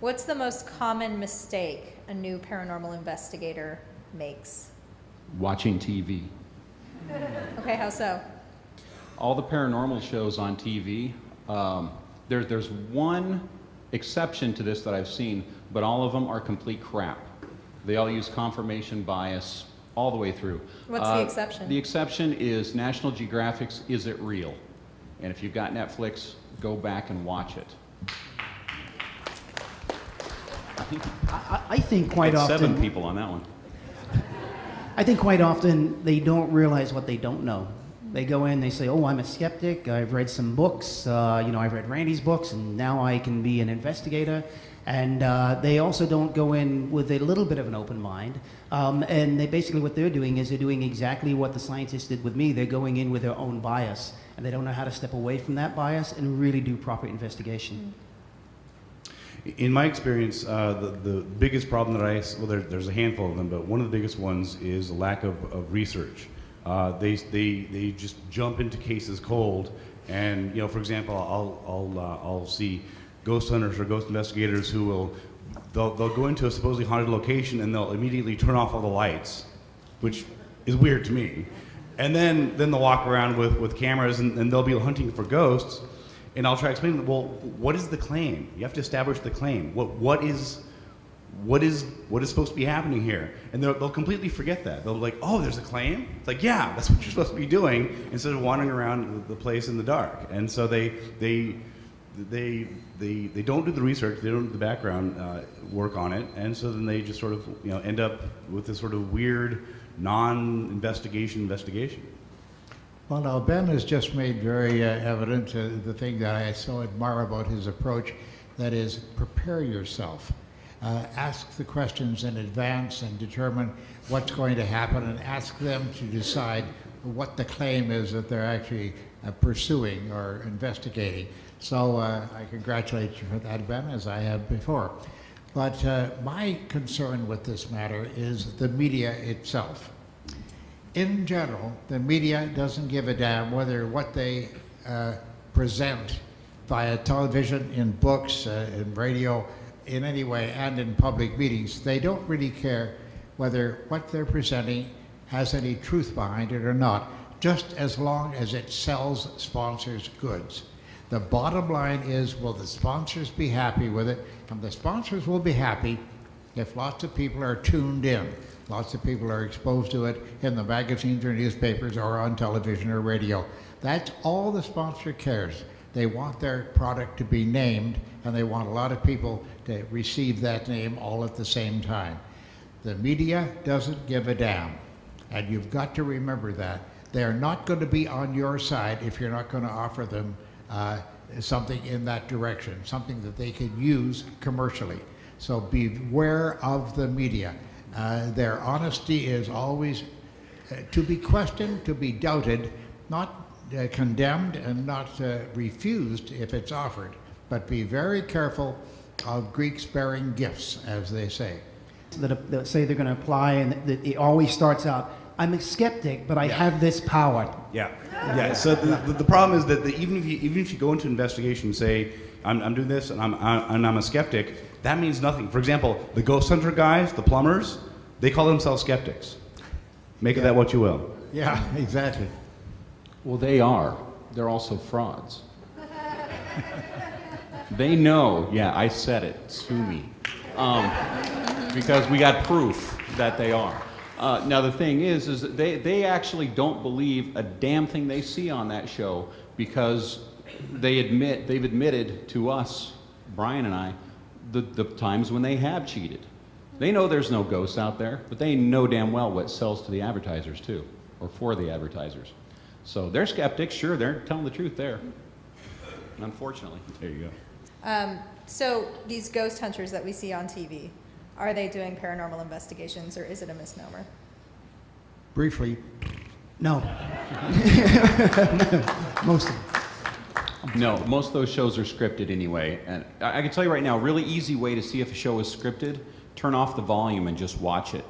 What's the most common mistake a new paranormal investigator makes? Watching TV. Okay, how so? All the paranormal shows on TV, um, there, there's one exception to this that I've seen, but all of them are complete crap. They all use confirmation bias all the way through. What's the exception? The exception is National Geographic's Is It Real? And if you've got Netflix, go back and watch it. I, I think quite Got often. Seven people on that one. I think quite often they don't realize what they don't know. They go in, they say, "Oh, I'm a skeptic. I've read some books. Uh, you know, I've read Randi's books, and now I can be an investigator." And uh, they also don't go in with a little bit of an open mind. Um, and they basically what they're doing is they're doing exactly what the scientists did with me. They're going in with their own bias, and they don't know how to step away from that bias and really do proper investigation. In my experience, uh, the, the biggest problem that I, well, there, there's a handful of them, but one of the biggest ones is a lack of, of research. Uh, they, they, they just jump into cases cold, and, you know, for example, I'll, I'll, uh, I'll see ghost hunters or ghost investigators who will, they'll, they'll go into a supposedly haunted location and they'll immediately turn off all the lights, which is weird to me. And then, then they'll walk around with, with cameras and, and they'll be hunting for ghosts. And I'll try to explain, well, what is the claim? You have to establish the claim. What, what, is, what, is, what is supposed to be happening here? And they'll, they'll completely forget that. They'll be like, oh, there's a claim? It's like, yeah, that's what you're supposed to be doing instead of wandering around the place in the dark. And so they, they, they, they, they don't do the research, they don't do the background uh, work on it, and so then they just sort of you know, end up with this sort of weird non-investigation investigation. Well, now, Ben has just made very uh, evident uh, the thing that I so admire about his approach that is, prepare yourself. Uh, ask the questions in advance and determine what's going to happen and ask them to decide what the claim is that they're actually uh, pursuing or investigating. So uh, I congratulate you for that, Ben, as I have before. But uh, my concern with this matter is the media itself in general, the media doesn't give a damn whether what they uh, present via television, in books, uh, in radio, in any way, and in public meetings. They don't really care whether what they're presenting has any truth behind it or not, just as long as it sells sponsors goods. The bottom line is will the sponsors be happy with it? And the sponsors will be happy if lots of people are tuned in, lots of people are exposed to it in the magazines or newspapers or on television or radio. That's all the sponsor cares. They want their product to be named, and they want a lot of people to receive that name all at the same time. The media doesn't give a damn, and you've got to remember that. They're not going to be on your side if you're not going to offer them uh, something in that direction, something that they can use commercially. So beware of the media. Uh, their honesty is always uh, to be questioned, to be doubted, not uh, condemned and not uh, refused if it's offered. But be very careful of Greeks bearing gifts, as they say. That, that say they're going to apply, and that it always starts out, I'm a skeptic, but I Yeah. have this power. Yeah, yeah. So the, the, the problem is that the, even if you even if you go into investigation and say I'm, I'm doing this and I'm, i and I'm a skeptic, that means nothing. For example, the ghost hunter guys, the plumbers, they call themselves skeptics. Make of that what you will. Yeah, exactly. Well, they are. They're also frauds. they know, yeah, I said it, sue me. Um, because we got proof that they are. Uh, now, the thing is, is that they, they actually don't believe a damn thing they see on that show because they admit, they've admitted to us, Brian and I, the, the times when they have cheated. They know there's no ghosts out there, but they know damn well what sells to the advertisers too, or for the advertisers. So they're skeptics, sure, they're telling the truth there. Unfortunately. There you go. Um, so these ghost hunters that we see on TV, are they doing paranormal investigations or is it a misnomer? Briefly, No. Most of them. No, most of those shows are scripted anyway. And I, I can tell you right now, a really easy way to see if a show is scripted, turn off the volume and just watch it.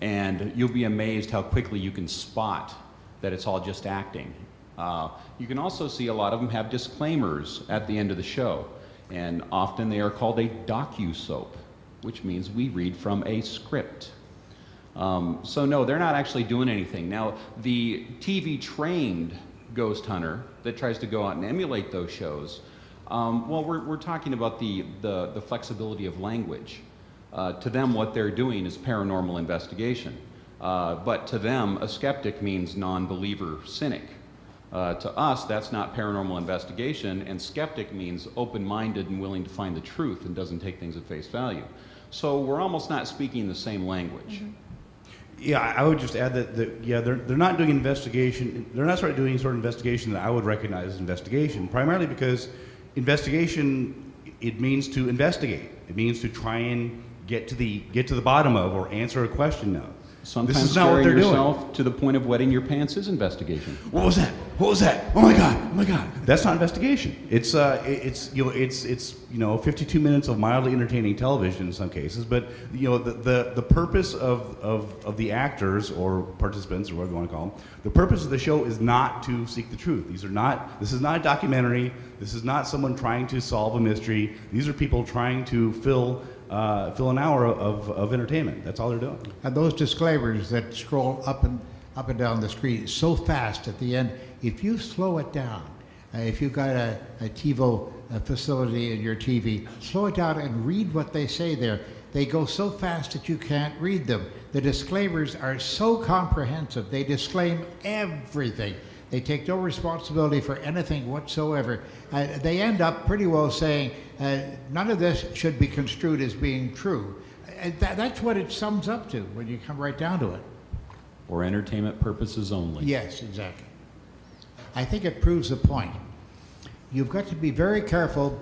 And you'll be amazed how quickly you can spot that it's all just acting. Uh, you can also see a lot of them have disclaimers at the end of the show. And often they are called a docu-soap, which means we read from a script. Um, so no, they're not actually doing anything. Now, the TV trained ghost hunter that tries to go out and emulate those shows, um, well, we're, we're talking about the, the, the flexibility of language. Uh, to them, what they're doing is paranormal investigation. Uh, but to them, a skeptic means non-believer cynic. Uh, to us, that's not paranormal investigation, and skeptic means open-minded and willing to find the truth and doesn't take things at face value. So we're almost not speaking the same language. Yeah, I would just add that, that yeah, they're, they're not doing investigation. They're not sort of doing sort of investigation that I would recognize as investigation. Primarily because investigation it means to investigate. It means to try and get to the get to the bottom of or answer a question of. Sometimes this is not what they're doing. yourself to the point of wetting your pants is investigation. What was that? What was that? Oh my god! Oh my god! That's not investigation. It's uh, it's you know, it's it's you know, 52 minutes of mildly entertaining television in some cases. But you know, the the, the purpose of, of of the actors or participants or whatever you want to call them, the purpose of the show is not to seek the truth. These are not. This is not a documentary. This is not someone trying to solve a mystery. These are people trying to fill uh, fill an hour of, of entertainment. That's all they're doing. And those disclaimers that scroll up and up and down the screen so fast at the end, if you slow it down, uh, if you've got a, a TiVo uh facility in your TV, slow it down and read what they say there. They go so fast that you can't read them. The disclaimers are so comprehensive. They disclaim everything. They take no responsibility for anything whatsoever. Uh, they end up pretty well saying uh, none of this should be construed as being true. And that, that's what it sums up to when you come right down to it. For entertainment purposes only. Yes, exactly. I think it proves the point. You've got to be very careful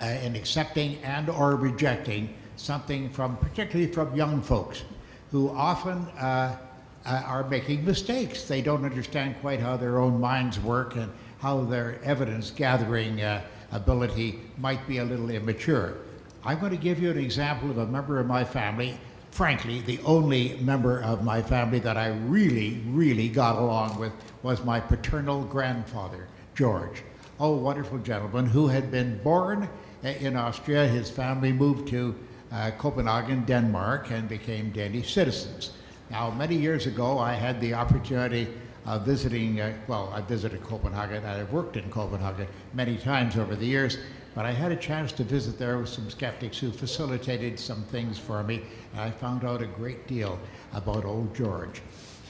uh, in accepting and or rejecting something from, particularly from young folks, who often uh, uh, are making mistakes. They don't understand quite how their own minds work and how their evidence gathering uh, ability might be a little immature. I'm going to give you an example of a member of my family, frankly, the only member of my family that I really, really got along with was my paternal grandfather, George. Oh, wonderful gentleman who had been born in Austria. His family moved to uh, Copenhagen, Denmark, and became Danish citizens. Now, many years ago, I had the opportunity of visiting, uh, well, I visited Copenhagen and I've worked in Copenhagen many times over the years, but I had a chance to visit there with some skeptics who facilitated some things for me, and I found out a great deal about old George.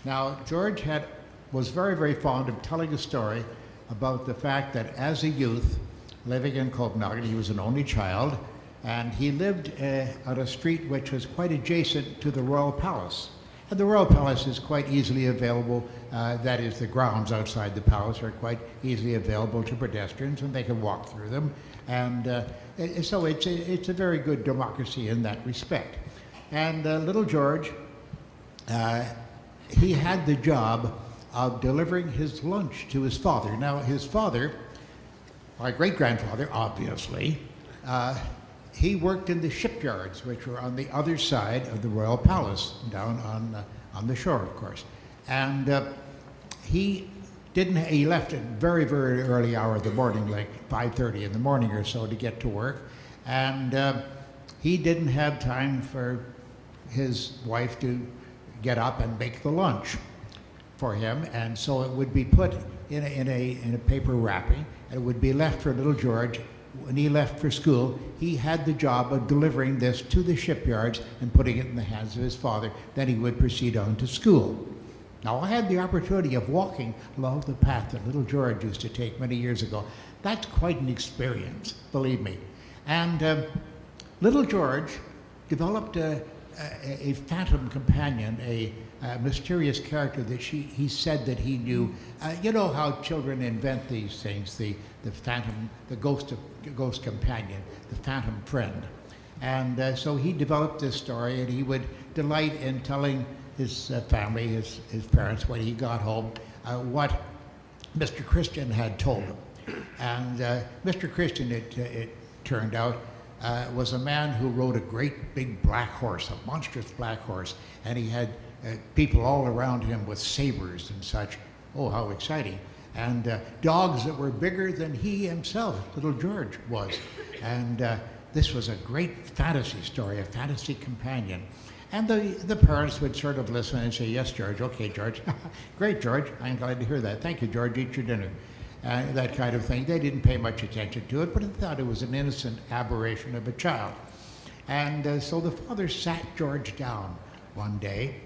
Now, George had, was very, very fond of telling a story about the fact that as a youth, living in Copenhagen, he was an only child, and he lived uh, on a street which was quite adjacent to the Royal Palace. The Royal Palace is quite easily available. Uh, that is, the grounds outside the palace are quite easily available to pedestrians, and they can walk through them. And uh, so it's a, it's a very good democracy in that respect. And uh, little George, uh, he had the job of delivering his lunch to his father. Now, his father, my great grandfather, obviously, uh, he worked in the shipyards, which were on the other side of the royal palace, down on, uh, on the shore, of course. And uh, he didn't, he left at very, very early hour of the morning, like 5.30 in the morning or so to get to work. And uh, he didn't have time for his wife to get up and make the lunch for him, and so it would be put in a, in a, in a paper wrapping, and it would be left for little George. When he left for school, he had the job of delivering this to the shipyards and putting it in the hands of his father. Then he would proceed on to school. Now, I had the opportunity of walking along the path that little George used to take many years ago. That's quite an experience, believe me. And um, little George developed a, a, a phantom companion, a, a mysterious character that she, he said that he knew. Uh, you know how children invent these things, the, the phantom, the ghost, of, ghost companion, the phantom friend. And uh, so he developed this story, and he would delight in telling his uh, family, his, his parents, when he got home, uh, what Mr. Christian had told him. And uh, Mr. Christian, it, it turned out, uh, was a man who rode a great big black horse, a monstrous black horse, and he had uh, people all around him with sabers and such. Oh, how exciting! And uh, dogs that were bigger than he himself, little George, was. And uh, this was a great fantasy story, a fantasy companion. And the, the parents would sort of listen and say, Yes, George, okay, George. Great, George. I'm glad to hear that. Thank you, George. Eat your dinner. Uh, that kind of thing. They didn't pay much attention to it, but they thought it was an innocent aberration of a child. And uh, so the father sat George down one day.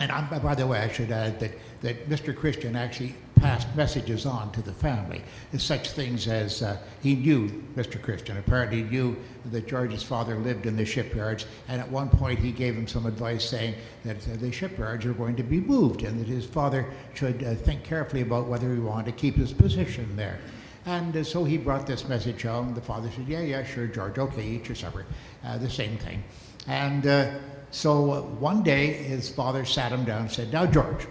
And I'm, by the way, I should add that, that Mr. Christian actually passed messages on to the family. Such things as uh, he knew, Mr. Christian apparently knew that George's father lived in the shipyards, and at one point he gave him some advice saying that uh, the shipyards are going to be moved and that his father should uh, think carefully about whether he wanted to keep his position there. And uh, so he brought this message home. The father said, Yeah, yeah, sure, George. Okay, eat your supper. Uh, the same thing. And uh, so one day his father sat him down and said, Now, George,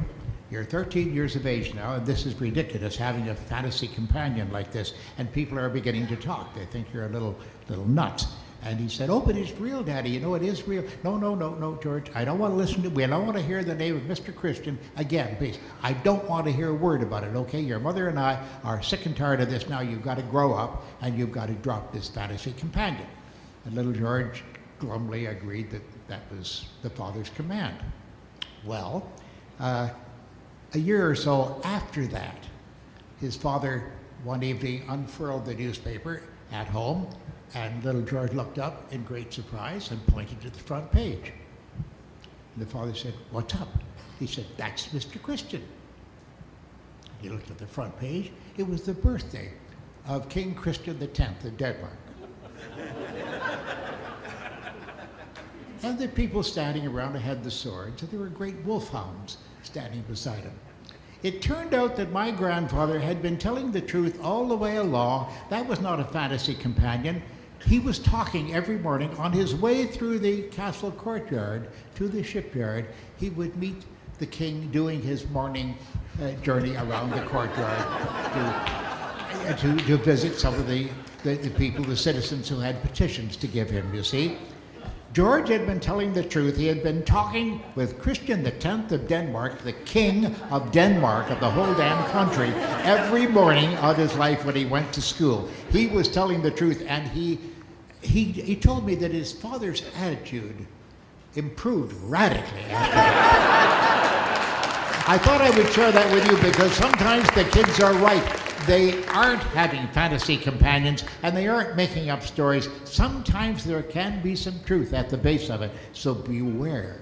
you're 13 years of age now, and this is ridiculous having a fantasy companion like this. And people are beginning to talk. They think you're a little, little nuts. And he said, Oh, but it's real, Daddy. You know, it is real. No, no, no, no, George. I don't want to listen to, we don't want to hear the name of Mr. Christian again, please. I don't want to hear a word about it, okay? Your mother and I are sick and tired of this now. You've got to grow up and you've got to drop this fantasy companion. And little George glumly agreed that that was the father's command. Well, uh, a year or so after that, his father one evening unfurled the newspaper at home, and little George looked up in great surprise and pointed to the front page. And the father said, What's up? He said, That's Mr. Christian. He looked at the front page. It was the birthday of King Christian X of Denmark. And the people standing around had the swords, and there were great wolfhounds standing beside him. It turned out that my grandfather had been telling the truth all the way along. That was not a fantasy companion. He was talking every morning on his way through the castle courtyard to the shipyard. He would meet the king doing his morning uh, journey around the courtyard to, uh, to, to visit some of the, the, the people, the citizens who had petitions to give him, you see. George had been telling the truth. He had been talking with Christian X of Denmark, the king of Denmark, of the whole damn country, every morning of his life when he went to school. He was telling the truth, and he, he, he told me that his father's attitude improved radically after that. I thought I would share that with you because sometimes the kids are right they aren't having fantasy companions and they aren't making up stories. Sometimes there can be some truth at the base of it, so beware.